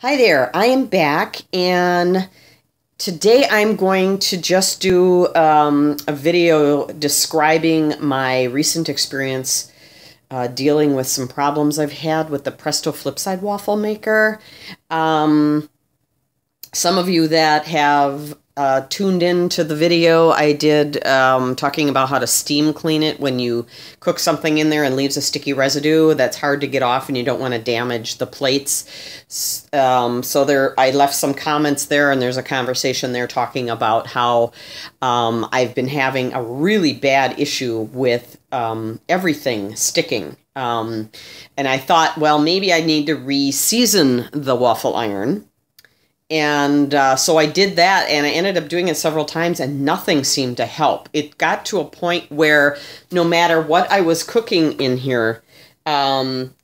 Hi there, I am back and today I'm going to just do um, a video describing my recent experience uh, dealing with some problems I've had with the Presto Flipside waffle maker. Um, some of you that have uh, tuned in to the video I did um, talking about how to steam clean it when you cook something in there and leaves a sticky residue that's hard to get off and you don't want to damage the plates. Um, so there, I left some comments there and there's a conversation there talking about how um, I've been having a really bad issue with um, everything sticking. Um, and I thought, well, maybe I need to re-season the waffle iron and uh, so I did that, and I ended up doing it several times, and nothing seemed to help. It got to a point where no matter what I was cooking in here, um,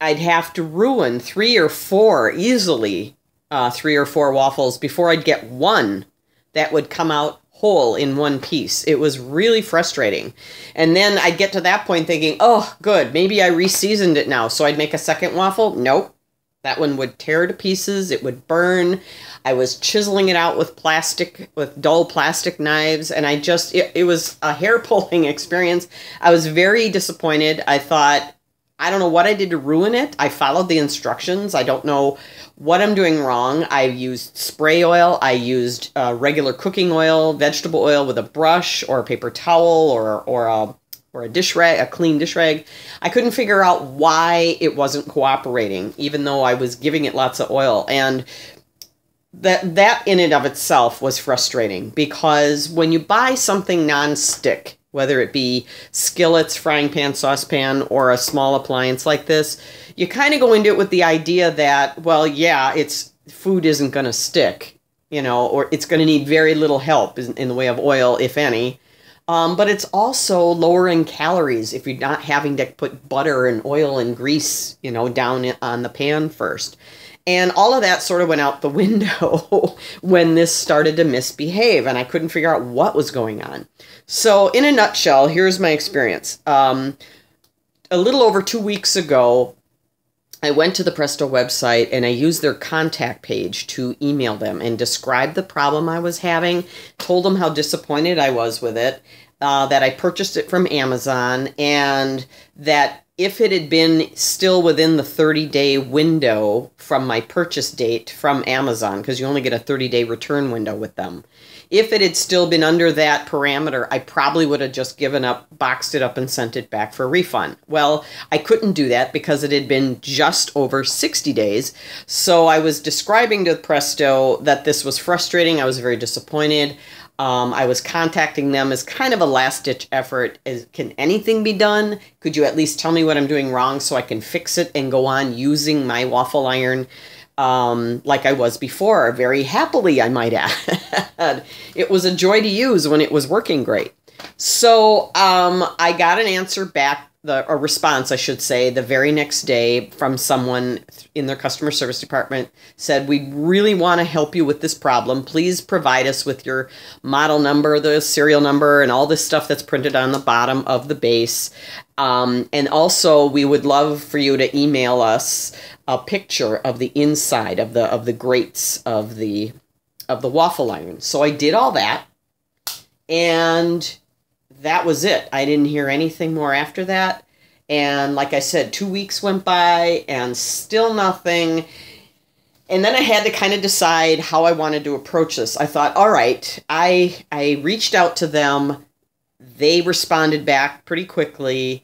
I'd have to ruin three or four easily, uh, three or four waffles before I'd get one that would come out whole in one piece. It was really frustrating. And then I'd get to that point thinking, oh, good, maybe I reseasoned it now. So I'd make a second waffle. Nope that one would tear to pieces, it would burn. I was chiseling it out with plastic, with dull plastic knives, and I just, it, it was a hair pulling experience. I was very disappointed. I thought, I don't know what I did to ruin it. I followed the instructions. I don't know what I'm doing wrong. I used spray oil. I used uh, regular cooking oil, vegetable oil with a brush or a paper towel or, or a or a dish rag, a clean dish rag. I couldn't figure out why it wasn't cooperating, even though I was giving it lots of oil. And that that in and of itself was frustrating because when you buy something non-stick, whether it be skillets, frying pan, saucepan, or a small appliance like this, you kind of go into it with the idea that, well, yeah, it's food isn't going to stick, you know, or it's going to need very little help in, in the way of oil, if any um, but it's also lowering calories if you're not having to put butter and oil and grease, you know, down on the pan first. And all of that sort of went out the window when this started to misbehave, and I couldn't figure out what was going on. So, in a nutshell, here's my experience. Um, a little over two weeks ago, I went to the Presto website and I used their contact page to email them and describe the problem I was having, told them how disappointed I was with it, uh, that I purchased it from Amazon, and that if it had been still within the 30 day window from my purchase date from Amazon, because you only get a 30 day return window with them, if it had still been under that parameter, I probably would have just given up, boxed it up, and sent it back for a refund. Well, I couldn't do that because it had been just over 60 days. So I was describing to Presto that this was frustrating. I was very disappointed. Um, I was contacting them as kind of a last ditch effort. Is, can anything be done? Could you at least tell me what I'm doing wrong so I can fix it and go on using my waffle iron? um, like I was before, very happily, I might add. it was a joy to use when it was working great. So um, I got an answer back, the a response, I should say, the very next day from someone in their customer service department said, "We really want to help you with this problem. Please provide us with your model number, the serial number, and all this stuff that's printed on the bottom of the base. Um, and also, we would love for you to email us a picture of the inside of the of the grates of the of the waffle iron. So I did all that, and that was it. I didn't hear anything more after that. And like I said, two weeks went by and still nothing. And then I had to kind of decide how I wanted to approach this. I thought, all right, I I reached out to them. They responded back pretty quickly.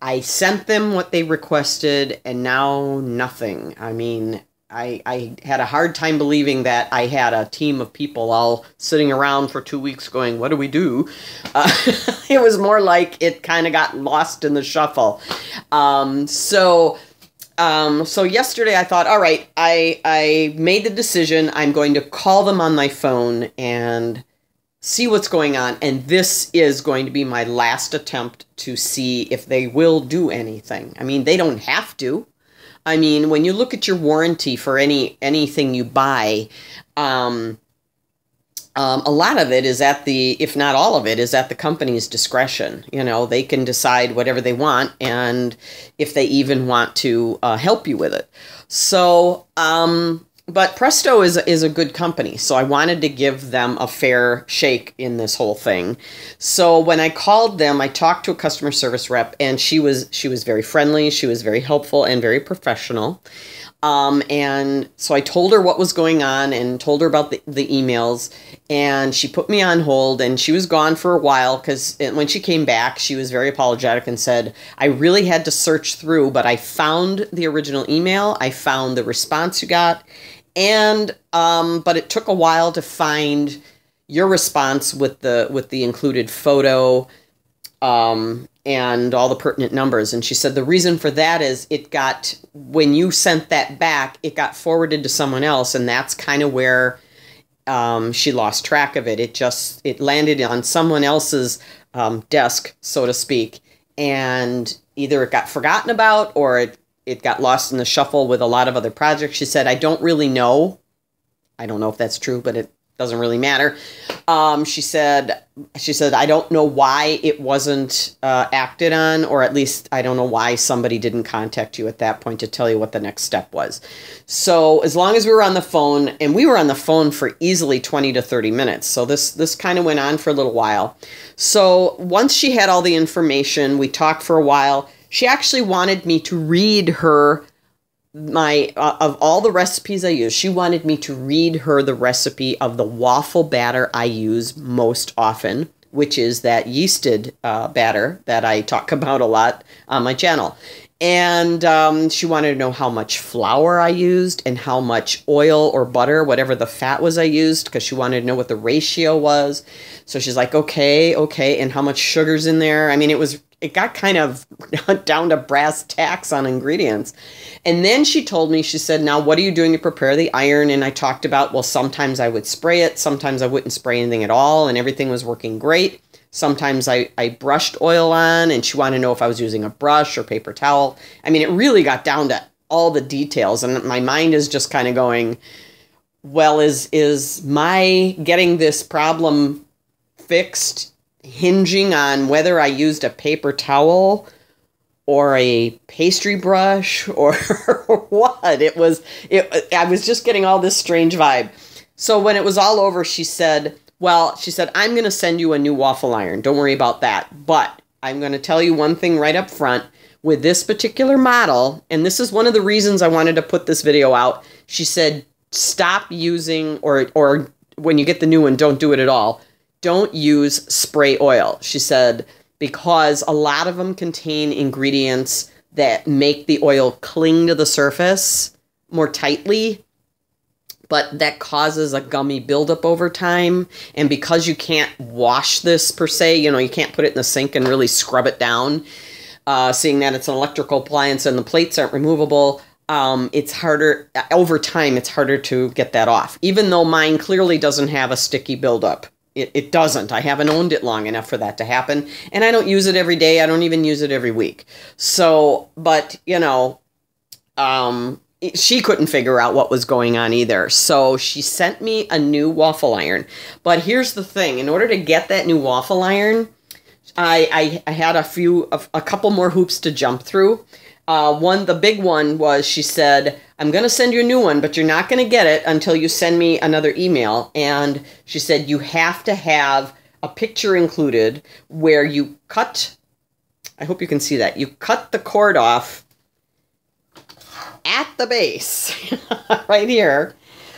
I sent them what they requested, and now nothing. I mean, I, I had a hard time believing that I had a team of people all sitting around for two weeks going, What do we do? Uh, it was more like it kind of got lost in the shuffle. Um, so. Um, so yesterday I thought, all right, I I made the decision. I'm going to call them on my phone and see what's going on. And this is going to be my last attempt to see if they will do anything. I mean, they don't have to. I mean, when you look at your warranty for any anything you buy, um, um, a lot of it is at the, if not all of it, is at the company's discretion. You know, they can decide whatever they want and if they even want to uh, help you with it. So, um, but Presto is is a good company, so I wanted to give them a fair shake in this whole thing. So when I called them, I talked to a customer service rep, and she was she was very friendly, she was very helpful, and very professional. Um, and so I told her what was going on and told her about the, the emails. And she put me on hold and she was gone for a while because when she came back, she was very apologetic and said, I really had to search through, but I found the original email. I found the response you got. And, um, but it took a while to find your response with the, with the included photo, um, and all the pertinent numbers. And she said the reason for that is it got, when you sent that back, it got forwarded to someone else. And that's kind of where um, she lost track of it. It just, it landed on someone else's um, desk, so to speak. And either it got forgotten about or it, it got lost in the shuffle with a lot of other projects. She said, I don't really know. I don't know if that's true, but it doesn't really matter. Um, she said, she said, I don't know why it wasn't uh, acted on, or at least I don't know why somebody didn't contact you at that point to tell you what the next step was. So as long as we were on the phone, and we were on the phone for easily 20 to 30 minutes. So this, this kind of went on for a little while. So once she had all the information, we talked for a while. She actually wanted me to read her my uh, of all the recipes I use, she wanted me to read her the recipe of the waffle batter I use most often, which is that yeasted uh, batter that I talk about a lot on my channel. And um, she wanted to know how much flour I used and how much oil or butter, whatever the fat was I used, because she wanted to know what the ratio was. So she's like, okay, okay, and how much sugar's in there. I mean, it was it got kind of down to brass tacks on ingredients. And then she told me, she said, Now, what are you doing to prepare the iron? And I talked about, well, sometimes I would spray it, sometimes I wouldn't spray anything at all, and everything was working great. Sometimes I, I brushed oil on, and she wanted to know if I was using a brush or paper towel. I mean, it really got down to all the details, and my mind is just kind of going, well, is is my getting this problem fixed hinging on whether I used a paper towel or a pastry brush or what. It was it I was just getting all this strange vibe. So when it was all over, she said, "Well, she said I'm going to send you a new waffle iron. Don't worry about that. But I'm going to tell you one thing right up front with this particular model, and this is one of the reasons I wanted to put this video out. She said, "Stop using or or when you get the new one, don't do it at all." Don't use spray oil. She said, because a lot of them contain ingredients that make the oil cling to the surface more tightly, but that causes a gummy buildup over time. And because you can't wash this per se, you know, you can't put it in the sink and really scrub it down, uh, seeing that it's an electrical appliance and the plates aren't removable. Um, it's harder over time. It's harder to get that off, even though mine clearly doesn't have a sticky buildup it, it doesn't. I haven't owned it long enough for that to happen. And I don't use it every day. I don't even use it every week. So, but, you know, um, she couldn't figure out what was going on either. So she sent me a new waffle iron. But here's the thing in order to get that new waffle iron, I, I, I had a few, a, a couple more hoops to jump through. Uh, one, the big one was she said, I'm going to send you a new one, but you're not going to get it until you send me another email. And she said, you have to have a picture included where you cut, I hope you can see that, you cut the cord off at the base, right here.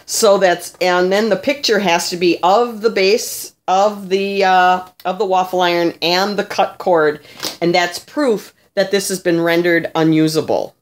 So that's, and then the picture has to be of the base of the, uh, of the waffle iron and the cut cord. And that's proof that this has been rendered unusable.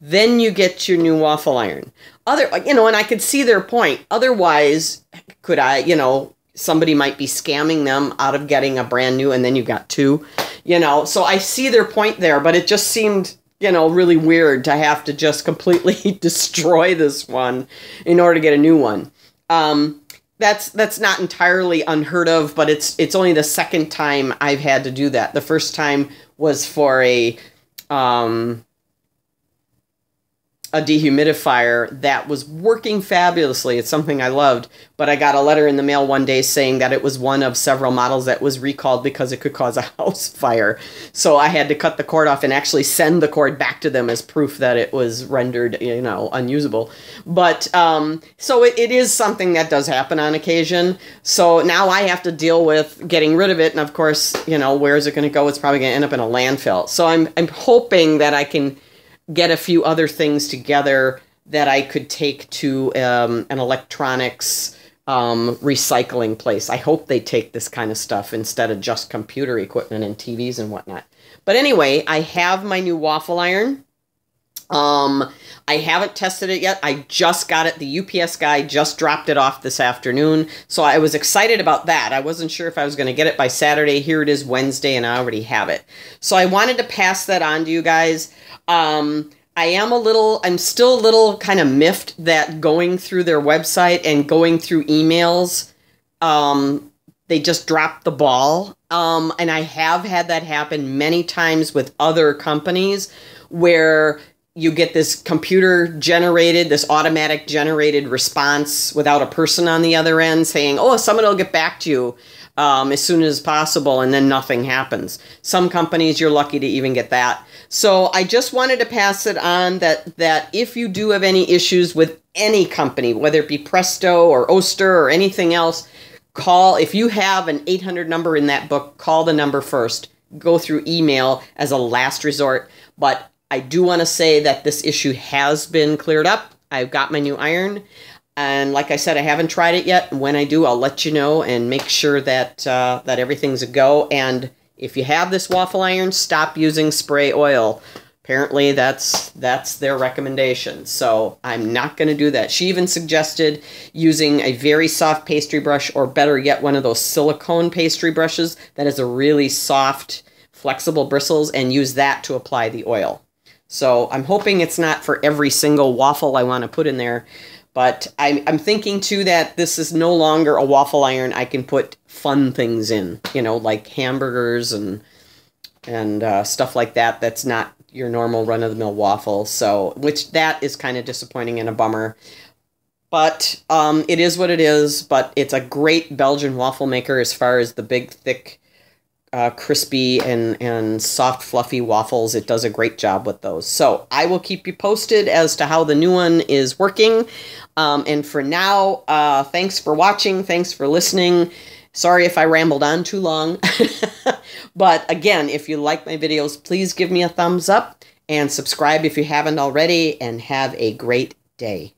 Then you get your new waffle iron. Other, you know, and I could see their point. Otherwise, could I, you know, somebody might be scamming them out of getting a brand new and then you got two, you know. So I see their point there, but it just seemed, you know, really weird to have to just completely destroy this one in order to get a new one. Um, that's that's not entirely unheard of, but it's it's only the second time I've had to do that. The first time was for a um, a dehumidifier that was working fabulously. It's something I loved, but I got a letter in the mail one day saying that it was one of several models that was recalled because it could cause a house fire. So I had to cut the cord off and actually send the cord back to them as proof that it was rendered, you know, unusable. But um, so it, it is something that does happen on occasion. So now I have to deal with getting rid of it, and of course, you know, where is it going to go? It's probably going to end up in a landfill. So I'm I'm hoping that I can get a few other things together that I could take to um, an electronics um, recycling place. I hope they take this kind of stuff instead of just computer equipment and TVs and whatnot. But anyway, I have my new waffle iron. Um, I haven't tested it yet. I just got it. The UPS guy just dropped it off this afternoon. So I was excited about that. I wasn't sure if I was going to get it by Saturday. Here it is Wednesday, and I already have it. So I wanted to pass that on to you guys. Um, I am a little, I'm still a little kind of miffed that going through their website and going through emails, um, they just dropped the ball. Um, and I have had that happen many times with other companies where you get this computer generated, this automatic generated response without a person on the other end saying, oh, someone will get back to you um, as soon as possible, and then nothing happens. Some companies, you're lucky to even get that. So I just wanted to pass it on that, that if you do have any issues with any company, whether it be Presto or Oster or anything else, call. If you have an 800 number in that book, call the number first. Go through email as a last resort. But I do want to say that this issue has been cleared up. I've got my new iron. And like I said, I haven't tried it yet. When I do, I'll let you know and make sure that uh, that everything's a go. And if you have this waffle iron, stop using spray oil. Apparently, that's that's their recommendation. So I'm not going to do that. She even suggested using a very soft pastry brush, or better yet, one of those silicone pastry brushes that has a really soft, flexible bristles, and use that to apply the oil. So I'm hoping it's not for every single waffle I want to put in there. But I'm, I'm thinking too that this is no longer a waffle iron I can put fun things in, you know, like hamburgers and and uh, stuff like that. That's not your normal run of the mill waffle. So, which that is kind of disappointing and a bummer. But um, it is what it is. But it's a great Belgian waffle maker as far as the big, thick uh, crispy and, and soft, fluffy waffles. It does a great job with those. So I will keep you posted as to how the new one is working. Um, and for now, uh, thanks for watching. Thanks for listening. Sorry if I rambled on too long. but again, if you like my videos, please give me a thumbs up and subscribe if you haven't already. And have a great day.